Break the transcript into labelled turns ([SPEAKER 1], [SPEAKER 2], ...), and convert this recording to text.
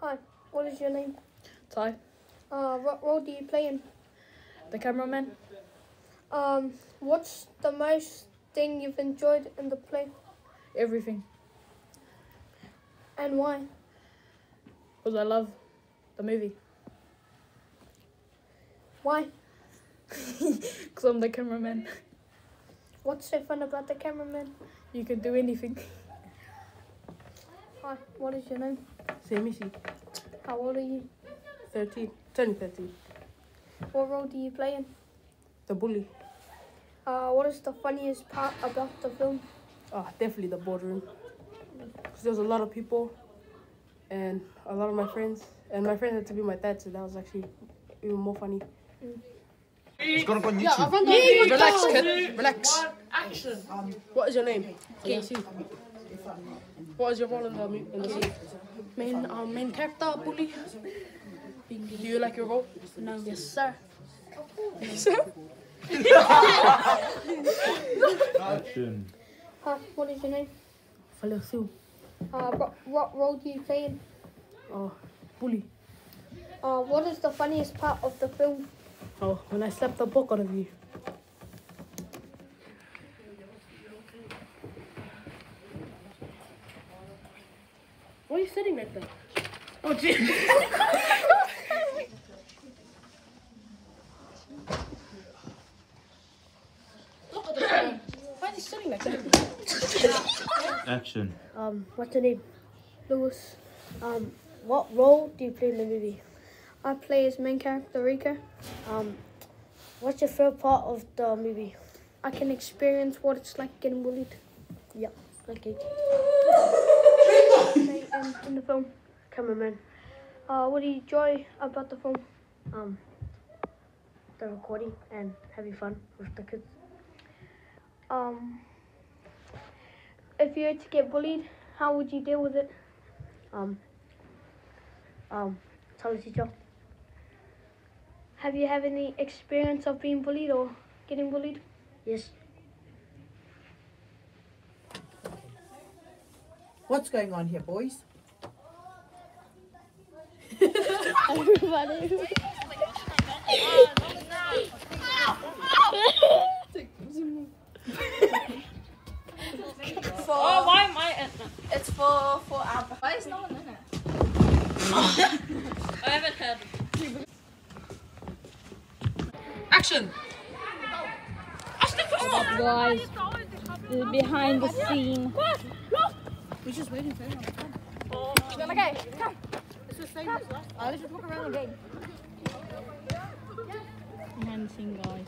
[SPEAKER 1] Hi, what is your name?
[SPEAKER 2] Ty,
[SPEAKER 1] Uh, what role do you play in?
[SPEAKER 2] the cameraman.
[SPEAKER 1] Um, what's the most thing you've enjoyed in the play
[SPEAKER 2] Everything.
[SPEAKER 1] and why?
[SPEAKER 2] Because I love the movie.
[SPEAKER 1] Why?
[SPEAKER 2] Because I'm the cameraman.
[SPEAKER 1] What's so fun about the cameraman?
[SPEAKER 2] You can do anything.
[SPEAKER 1] Hi, what is your name?
[SPEAKER 3] Semisi,
[SPEAKER 1] How old are you?
[SPEAKER 3] 13, turning 13.
[SPEAKER 1] What role do you play in?
[SPEAKER 3] The bully.
[SPEAKER 1] Uh, what is the funniest part about the film?
[SPEAKER 3] Ah, definitely the boardroom. Because there was a lot of people and a lot of my friends. And my friend had to be my dad, so that was actually even more funny.
[SPEAKER 4] It's gonna go on YouTube.
[SPEAKER 3] Relax, kid. Relax. Action. What is your name? Casey. What is your role in the, mu- in the?
[SPEAKER 2] Main, um, main character, bully.
[SPEAKER 3] Do you like your role?
[SPEAKER 2] No. Yes, sir.
[SPEAKER 4] Action.
[SPEAKER 1] Hi, what is your name?
[SPEAKER 3] Faleasiu.
[SPEAKER 1] Uh, what, what role do you play in?
[SPEAKER 3] Oh, bully.
[SPEAKER 1] Uh, what is the funniest part of the film?
[SPEAKER 3] Oh, when I slapped the book out of you. Why are you sitting like that? Oh, gee. Why are you sitting like that?
[SPEAKER 4] Action.
[SPEAKER 5] Um, what's your name?
[SPEAKER 1] Lewis.
[SPEAKER 5] Um, what role do you play in the movie?
[SPEAKER 1] I play as main character Rika.
[SPEAKER 5] Um, what's your favorite part of the movie?
[SPEAKER 1] I can experience what it's like getting bullied
[SPEAKER 5] Yep. Okay.
[SPEAKER 1] In, in the film.
[SPEAKER 5] Cameraman.
[SPEAKER 1] Uh, what do you enjoy about the film?
[SPEAKER 5] Um, the recording and having fun with the kids.
[SPEAKER 1] Um, if you were to get bullied, how would you deal with it?
[SPEAKER 5] Um, um, tell the teacher.
[SPEAKER 1] Have you had any experience of being bullied or getting bullied?
[SPEAKER 5] Yes.
[SPEAKER 6] What's going on here, boys?
[SPEAKER 7] Oh, why am I? It's for for our. Why is no one in it? I haven't heard.
[SPEAKER 3] Action!
[SPEAKER 7] Guys, this is behind the scene.
[SPEAKER 6] We're just waiting for everyone to.
[SPEAKER 7] Okay, come.
[SPEAKER 6] It's the same as last. Uh, let's just walk around again.
[SPEAKER 7] Behind the scene, guys.